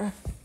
Mm.